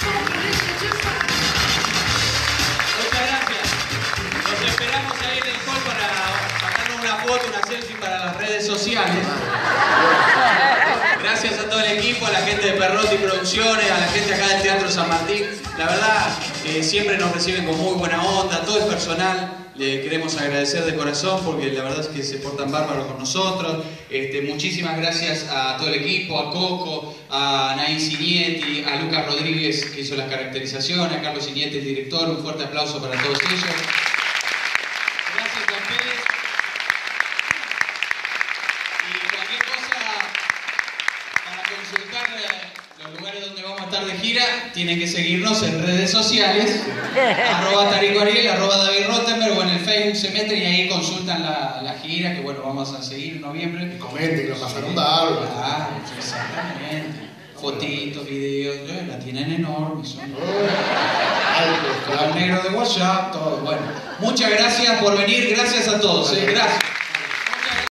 Muchas gracias. Los esperamos ahí en el hall para sacarnos una foto, una selfie para las redes sociales. Gracias a todo el equipo, a la gente de Perrotti Producciones, a la gente acá del Teatro San Martín. La verdad, eh, siempre nos reciben con muy buena onda, todo el personal. Le queremos agradecer de corazón porque la verdad es que se portan bárbaros con nosotros. Este, muchísimas gracias a todo el equipo, a Coco, a Nain Cinietti, a Lucas Rodríguez que hizo las caracterizaciones, a Carlos Cinietti, el director. Un fuerte aplauso para todos ellos. Gracias a ustedes. Y cualquier cosa para consultar eh, los lugares estar de gira, tienen que seguirnos en redes sociales, arroba Tarico Ariel, arroba David Rottenberg, o en el Facebook se meten y ahí consultan la, la gira, que bueno, vamos a seguir en noviembre. Comenten, que lo pasaron bárbaro. Claro, exactamente. Fotitos, videos, la tienen enorme, son Alto, los negros de WhatsApp, todo. Bueno, muchas gracias por venir, gracias a todos, eh, gracias.